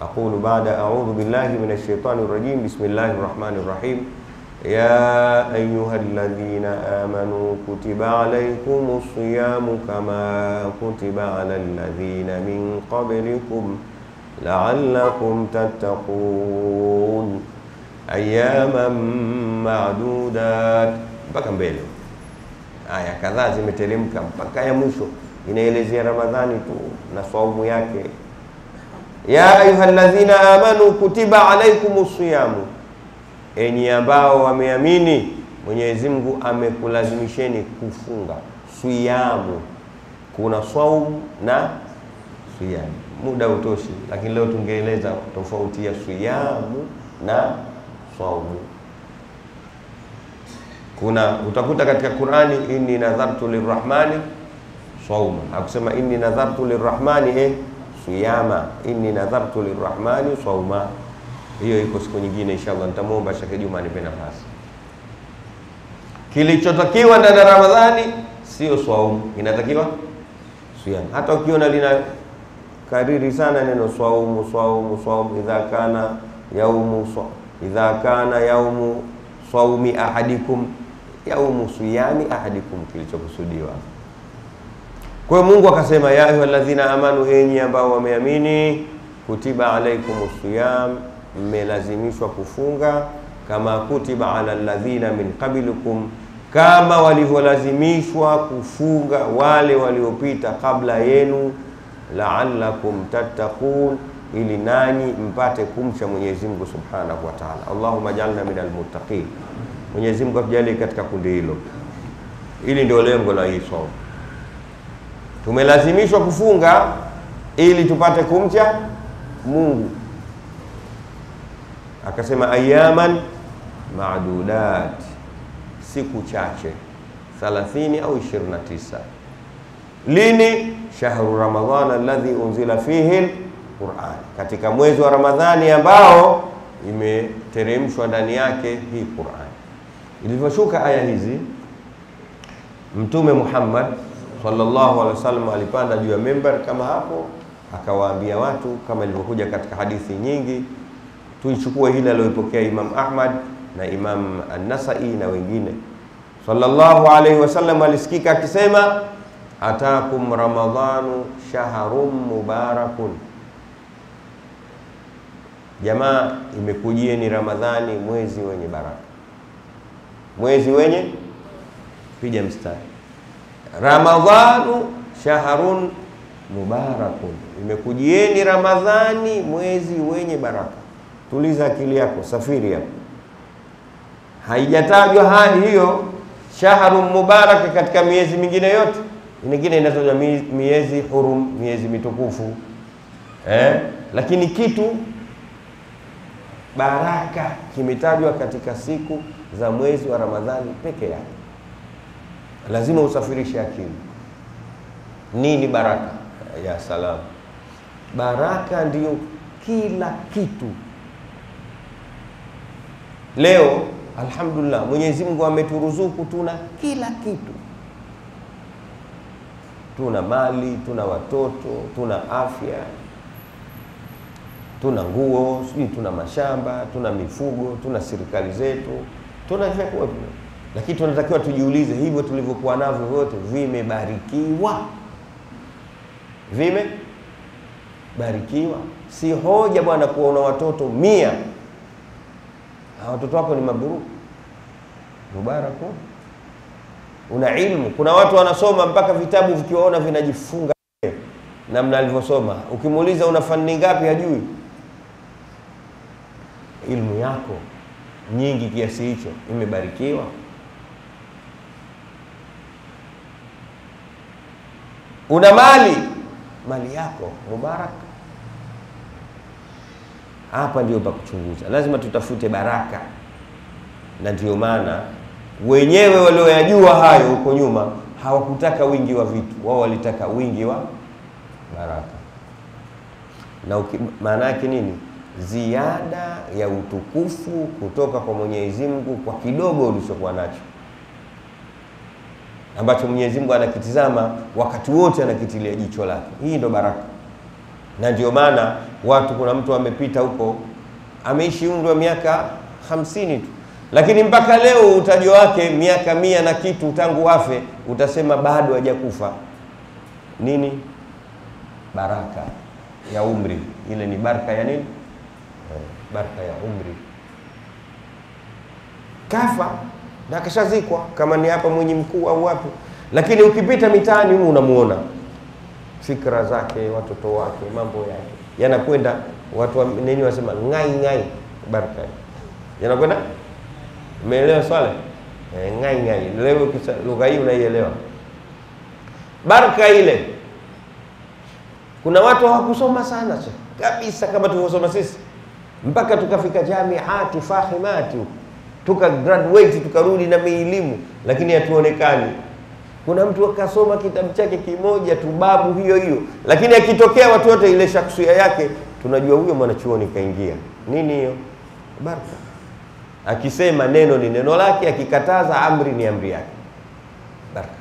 aqulu ba'da a'udhu billahi minash shaitani rajim bismillahir rahmanir rahim ya ayyuhalladhina amanu kutiba alaykumus siyamu kama kutiba alal ladhina min qablikum la'allakum tattaqun ayyaman ma'dudat mpaka mbele. Aya kadhaa zimeteremka mpaka ya mwisho. Inaelezea Ramadhani tu na saumu yake. Ya ayyuhalladhina amanu kutiba alaikumus siyamu, enyi ambao wameamini, Mwenyezi Mungu amekulazimisheni kufunga. Siyamu, kuna swaumu na siyamu. Muda utoshi, lakini leo tungeeleza tofauti ya siyamu na swaumu. Kuna utakuta katika Qur'ani, inni nadhartu lirrahmani sauma, akusema inni nadhartu lirrahmani eh, siyama, inni nadhartu lirrahmani sauma. Hiyo iko siku nyingine inshallah, nitamwomba Sheikh Juma nipe nafasi. Kilichotakiwa ndani ya Ramadhani sio swaumu, inatakiwa siyam. Hata ukiona lina kariri sana neno swaumu swaumu swaumu, idha kana yaumu idha kana yaumu saumi ahadikum yaumu siyami ahadikum, kilichokusudiwa. Kwa hiyo Mungu akasema, ya ayyuhalladhina amanu, enyi ambao wameamini, kutiba alaikum siyam, mmelazimishwa kufunga, kama kutiba ala alladhina min qablikum, kama walivyolazimishwa kufunga wale waliopita kabla yenu, la'allakum tattaqun ili nanyi mpate kumcha Mwenyezi Mungu Subhanahu wa Ta'ala. Allahumma jalna min almuttaqin. Mwenyezi Mungu atujalie katika kundi hilo. Hili ndio lengo la hii somo. Tumelazimishwa kufunga ili tupate kumcha Mungu. Akasema ayaman maadudat, siku chache 30 au 29. Lini? Shahru Ramadhana alladhi unzila fihi alquran, katika mwezi wa Ramadhani ambao imeteremshwa ndani yake hii Qur'an. Ilivyoshuka aya hizi, Mtume Muhammad sallallahu alaihi wasallam alipanda juu ya member kama hapo, akawaambia watu kama ilivyokuja katika hadithi nyingi. Tuichukue hili aliyopokea Imam Ahmad na Imam An-Nasai na wengine. Sallallahu alaihi wasallam alisikika akisema, atakum ramadhanu shahrun mubarakun Jamaa, imekujieni Ramadhani, mwezi wenye baraka, mwezi wenye piga mstari. Ramadhanu shahrun mubarakun, imekujieni Ramadhani, mwezi wenye baraka. Tuliza akili yako, safiri hapo. Haijatajwa hali hiyo shahrun mubarak katika miezi mingine yote, mingine inatajwa miezi hurum, miezi mitukufu eh? Lakini kitu baraka kimetajwa katika siku za mwezi wa Ramadhani peke yake. Lazima usafirishe akili. Nini baraka? Ya salamu? baraka ndiyo kila kitu. Leo alhamdulillah, Mwenyezi Mungu ameturuzuku, tuna kila kitu, tuna mali, tuna watoto, tuna afya tuna nguo, sijui tuna mashamba, tuna mifugo, tuna serikali zetu, tuna vyakula, lakini tunatakiwa tujiulize, hivyo tulivyokuwa navyo vyote vimebarikiwa? Vimebarikiwa? Si hoja bwana kuwa una watoto mia, watoto wako ni maburuku mubaraku, una ilmu. Kuna watu wanasoma mpaka vitabu vikiwaona vinajifunga namna alivyosoma. Ukimuuliza una fani ngapi, hajui. Ilmu yako nyingi kiasi hicho imebarikiwa. Una mali, mali yako mubarak. Hapa ndio pa kuchunguza, lazima tutafute baraka, na ndio maana wenyewe walioyajua hayo huko nyuma hawakutaka wingi wa vitu, wao walitaka wingi wa baraka. Na maana yake nini? Ziada ya utukufu kutoka kwa Mwenyezi Mungu kwa kidogo ulichokuwa nacho, ambacho Mwenyezi Mungu anakitizama wakati wote, anakitilia jicho lake. Hii ndo baraka, na ndio maana watu, kuna mtu amepita huko ameishi umri wa miaka hamsini tu, lakini mpaka leo utajo wake miaka mia na kitu tangu afe, utasema bado hajakufa. Nini? Baraka ya umri, ile ni baraka ya nini? Eh, baraka ya umri. Kafa na akishazikwa kama ni hapa mwenye mkuu au wapi, lakini ukipita mitaani humu unamuona fikra zake, watoto wake, mambo yake yanakwenda. Watu wa nini wasema ngai ngai, baraka yanakwenda. Umeelewa swala? E, ngai ngai. Leo lugha hii unaielewa? Baraka ile, kuna watu hawakusoma sana kabisa kama tulivyosoma sisi, mpaka tukafika jamiati fahimati tuka graduate tukarudi na miilimu lakini hatuonekani kuna mtu akasoma kitabu chake kimoja tu babu hiyo hiyo, lakini akitokea watu wote ile shakhsia yake tunajua huyo mwanachuoni kaingia. Nini hiyo? Baraka. Akisema neno ni neno lake, akikataza amri ni amri yake. Baraka.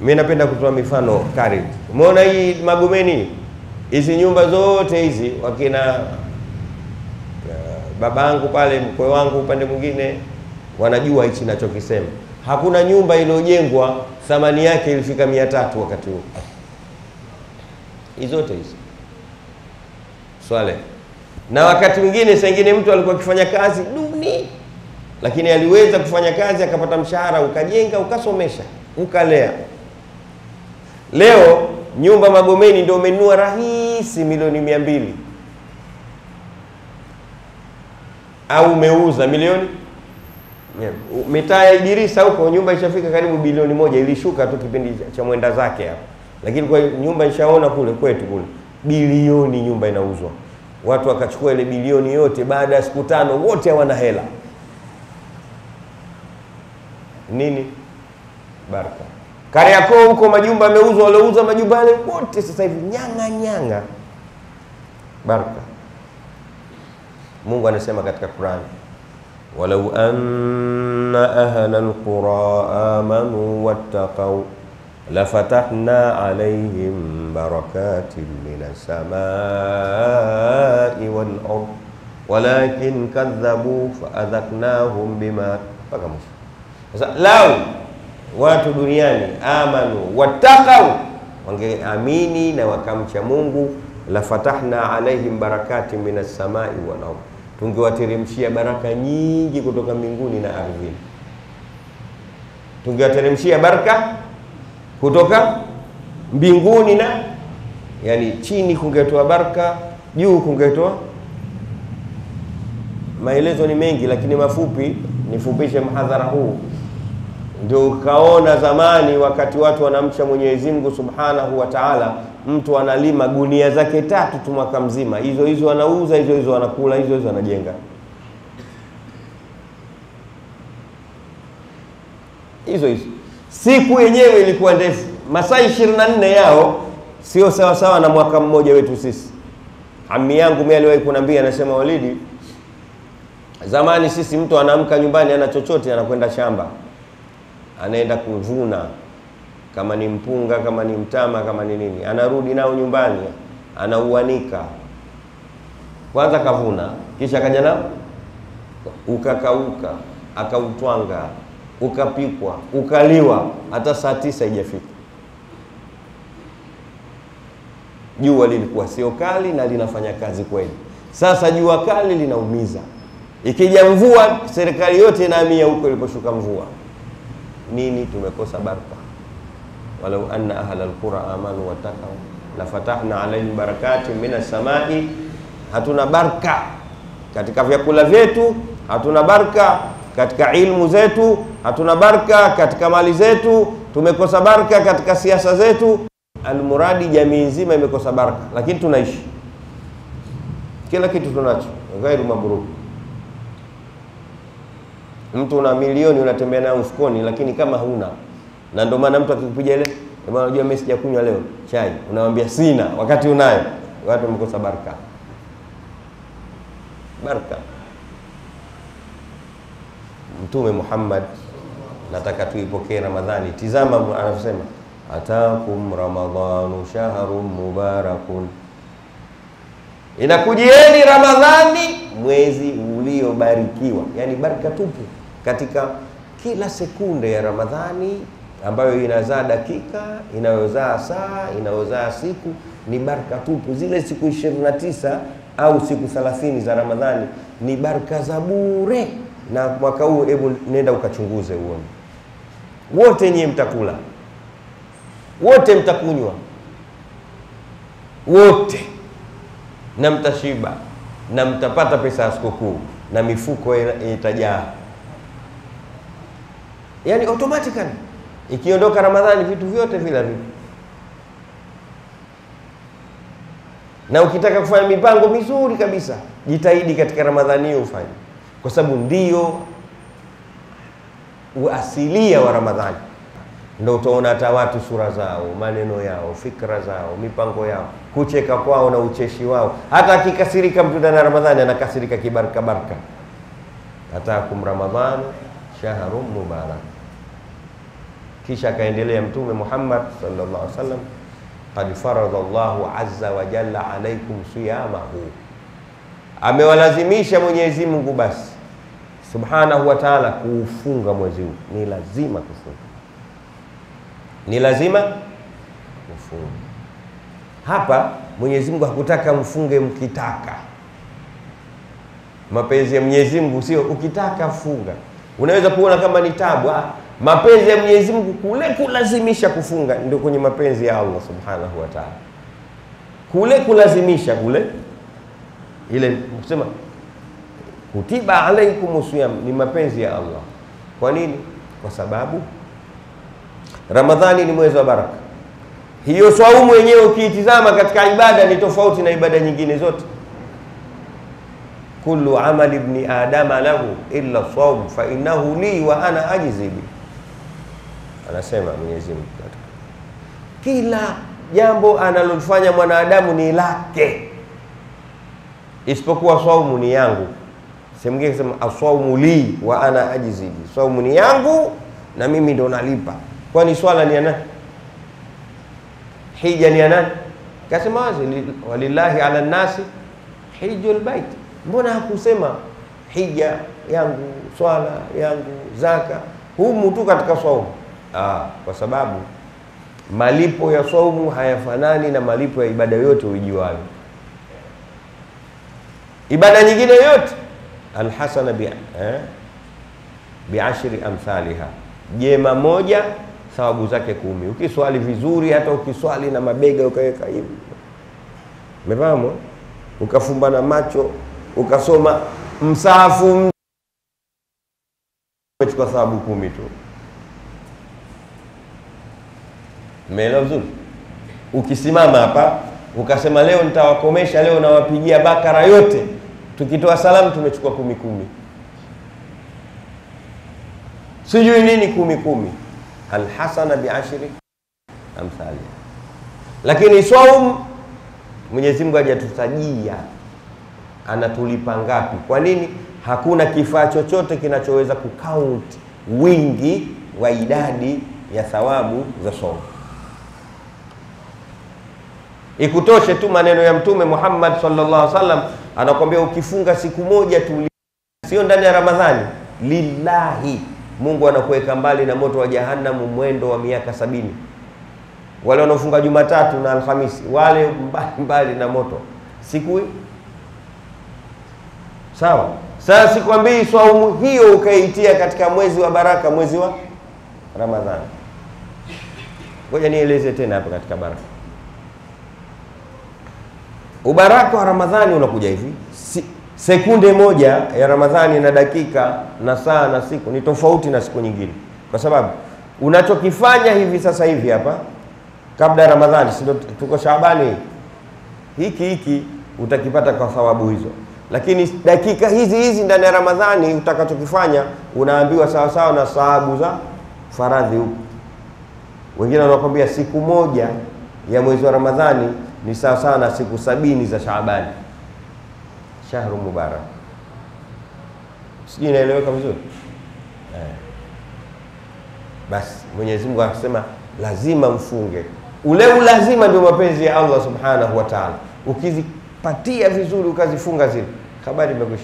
Mimi napenda kutoa mifano karibu. Umeona hii Magomeni, hizi nyumba zote hizi, wakina babangu pale, mkwe wangu upande mwingine wanajua hichi nachokisema. Hakuna nyumba iliyojengwa thamani yake ilifika mia tatu wakati huo, hizote hizo swale. Na wakati mwingine sengine mtu alikuwa akifanya kazi duni, lakini aliweza kufanya kazi akapata mshahara, ukajenga, ukasomesha, ukalea. Leo nyumba Magomeni ndio umenunua rahisi milioni mia mbili au umeuza milioni Yeah. Mitaa ya Idirisa huko nyumba ishafika karibu bilioni moja, ilishuka tu kipindi cha mwenda zake hapo, lakini kwa nyumba ishaona kule kwetu kule bilioni nyumba inauzwa, watu wakachukua ile bilioni yote, baada ya siku tano wote hawana hela. Nini? Baraka. Kariakoo huko majumba yameuzwa, waliouza majumba yale wote sasa hivi nyanga nyanga. Baraka. Mungu anasema katika Qur'an walau anna ahla alqura amanu wattaqaw lafatahna alayhim barakatin minas samai wal ard walakin kadhabu faadhaknahum bima mpaka mwisho. Sasa lau watu duniani amanu wattaqaw, wangeamini na wakamcha Mungu, lafatahna alaihim barakatin minas samai wal ard tungewateremshia baraka nyingi kutoka mbinguni na ardhi Tungewateremshia baraka kutoka mbinguni na yani, chini kungetoa baraka, juu kungetoa. Maelezo ni mengi, lakini mafupi, nifupishe mhadhara huu. Ndio ukaona zamani, wakati watu wanamcha Mwenyezi Mungu Subhanahu wa Ta'ala, mtu analima gunia zake tatu tu mwaka mzima, hizo hizo anauza, hizo hizo anakula, hizo hizo anajenga. Hizo hizo. Siku yenyewe ilikuwa ndefu, masaa ishirini na nne yao sio sawa sawa na mwaka mmoja wetu sisi. Ami yangu mimi aliwahi kuniambia, anasema Walidi, zamani sisi mtu anaamka nyumbani ana chochote, anakwenda shamba, anaenda kuvuna kama ni mpunga, kama ni mtama, kama ni nini, anarudi nao nyumbani, anauanika kwanza, kavuna, kisha akaja nao ukakauka, akautwanga, ukapikwa, ukaliwa, hata saa tisa ijafika Jua lilikuwa sio kali na linafanya kazi kweli. Sasa jua kali linaumiza, ikija mvua, serikali yote inaamia huko iliposhuka mvua. Nini? Tumekosa baraka walau anna ahla alqura amanu wattaqaw lafatahna alaihim barakatin minas samai. Hatuna baraka katika vyakula vyetu, hatuna baraka katika ilmu zetu, hatuna baraka katika mali zetu, tumekosa baraka katika siasa zetu. Almuradi jamii nzima imekosa baraka, lakini tunaishi, kila kitu tunacho, ghairu mabruk. Mtu una milioni unatembea nayo mfukoni, lakini kama huna na ndio maana mtu akikupiga ile bwana, unajua mimi sijakunywa leo chai, unamwambia sina, wakati unayo. Watu wamekosa baraka. Baraka. Mtume Muhammad, nataka tuipokee Ramadhani. Tizama anasema atakum ramadhanu shahrun mubarakun, inakujieni Ramadhani, mwezi uliobarikiwa. Yani baraka tupu katika kila sekunde ya Ramadhani ambayo inazaa dakika, inayozaa saa, inayozaa siku, ni baraka tupu. Zile siku 29 au siku 30 za Ramadhani ni baraka za bure. Na mwaka huu, hebu nenda ukachunguze uone, wote nyie mtakula, wote mtakunywa, wote. Na mtashiba. Na mtapata pesa ya sikukuu. Na mifuko itajaa, yani automatically ikiondoka Ramadhani vitu vyote vila vipi. Na ukitaka kufanya mipango mizuri kabisa, jitahidi katika Ramadhani hiyo ufanye, kwa sababu ndio uasilia wa Ramadhani. Ndo utaona hata watu sura zao, maneno yao, fikra zao, mipango yao, kucheka kwao na ucheshi wao. Hata akikasirika mtu ndani ya Ramadhani anakasirika kibarkabarka. Atakum Ramadhanu shahrun mubarak kisha akaendelea Mtume Muhammad sallallahu alaihi wasallam, qad faradha Allahu azza wa jalla alaikum siyamahu, amewalazimisha Mwenyezi Mungu basi subhanahu wa ta'ala kuufunga mwezi huu. Ni lazima kufunga, ni lazima kufunga. Hapa Mwenyezi Mungu hakutaka mfunge mkitaka. Mapenzi ya Mwenyezi Mungu sio ukitaka funga. Unaweza kuona kama ni tabu mapenzi ya Mwenyezi Mungu kule kulazimisha kufunga ndio kwenye mapenzi ya Allah Subhanahu wa Ta'ala. Kule kulazimisha kule ile kusema kutiba alaikum siyam ni mapenzi ya Allah. Kwa nini? Kwa sababu Ramadhani ni mwezi wa baraka. Hiyo swaumu yenyewe ukiitizama katika ibada ni tofauti na ibada nyingine zote. Kullu amali ibni adama lahu illa sawm fa innahu li wa ana ajzi bi anasema Mwenyezi Mungu, kila jambo analofanya mwanadamu ni lake, isipokuwa swaumu ni yangu. Sehemu nyingine kusema aswaumu li wa ana ajizi bi, swaumu ni yangu na mimi ndo nalipa. Kwani swala ni ya nani? Hija ni ya nani? Kasema wazi, walillahi ala nasi hijjul bait. Mbona hakusema hija yangu, swala yangu, zaka humu tu katika swaumu? Ah, kwa sababu malipo ya saumu hayafanani na malipo ya ibada yote uijuayo. Ibada nyingine yote alhasana bi eh, biashri amthaliha, jema moja thawabu zake kumi. Ukiswali vizuri, hata ukiswali na mabega ukaweka hivi, umefahamu, ukafumba na macho ukasoma msahafu, umechukua thawabu kumi tu. Umeelewa vizuri? Ukisimama hapa ukasema leo nitawakomesha, leo nawapigia bakara yote, tukitoa salamu tumechukua kumi kumi, sijui nini kumi kumi, alhasana biashri amthali. Lakini saum Mwenyezi Mungu anatulipa ngapi. Kwa nini? Hakuna kifaa chochote kinachoweza kukaunti wingi wa idadi ya thawabu za saumu. Ikutoshe tu maneno ya Mtume Muhammad sallallahu alaihi wasallam anakuambia ukifunga siku moja tu, sio ndani ya Ramadhani, lillahi, Mungu anakuweka mbali na moto wa Jahannam mwendo wa miaka sabini. Wale wanaofunga Jumatatu na Alhamisi, wale mbali mbali na moto siku. Sawa. Sasa sikwambii swaumu hiyo ukaitia katika mwezi wa baraka, mwezi wa Ramadhani. Ngoja nieleze tena hapa katika baraka Ubaraka wa Ramadhani unakuja hivi. Si, sekunde moja ya Ramadhani na dakika na saa na siku ni tofauti na siku nyingine, kwa sababu unachokifanya hivi sasa hivi hapa kabla ya Ramadhani, si tuko Shaabani, hiki hiki utakipata kwa thawabu hizo, lakini dakika hizi hizi ndani ya Ramadhani utakachokifanya unaambiwa sawa sawa na sababu za faradhi huku. Wengine wanakwambia siku moja ya mwezi wa Ramadhani ni sawa sawa na siku sabini za Shaabani, shahru mubarak. Sijui inaeleweka vizuri eh? Basi Mwenyezi Mungu akasema lazima mfunge. Ule ulazima ndio mapenzi ya Allah subhanahu wa ta'ala. Ukizipatia vizuri ukazifunga zile, habari imekwisha.